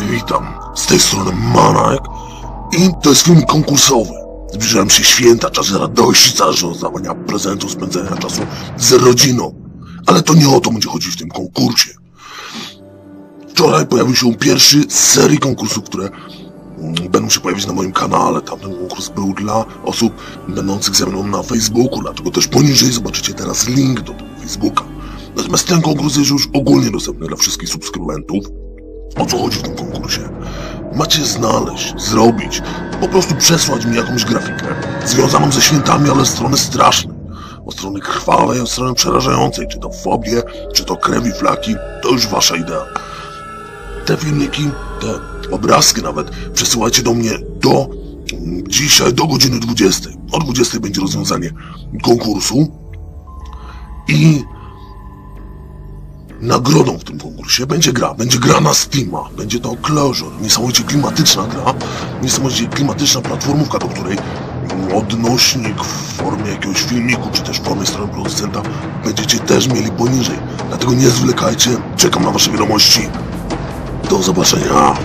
Witam, z tej strony Manek i to jest film konkursowy. Zbliżają się święta, czas radości, czas rozdawania prezentów, spędzania czasu z rodziną. Ale to nie o to będzie chodzić w tym konkursie. Wczoraj pojawił się pierwszy z serii konkursów, które mm, będą się pojawić na moim kanale. Tamten konkurs był dla osób będących ze mną na Facebooku, dlatego też poniżej zobaczycie teraz link do tego Facebooka. Natomiast ten konkurs jest już ogólnie dostępny dla wszystkich subskrybentów. O co chodzi w tym konkursie? Macie znaleźć, zrobić, po prostu przesłać mi jakąś grafikę związaną ze świętami, ale strony strasznej. Od strony krwawej, od strony przerażającej, czy to fobie, czy to krew i flaki, to już wasza idea. Te filmiki, te obrazki nawet przesyłajcie do mnie do mm, dzisiaj, do godziny 20. O 20 będzie rozwiązanie konkursu i Nagrodą w tym konkursie będzie gra, będzie gra na Steama, będzie to Closure, niesamowicie klimatyczna gra, niesamowicie klimatyczna platformówka, do której odnośnik w formie jakiegoś filmiku, czy też w formie strony producenta będziecie też mieli poniżej. Dlatego nie zwlekajcie, czekam na wasze wiadomości. Do zobaczenia.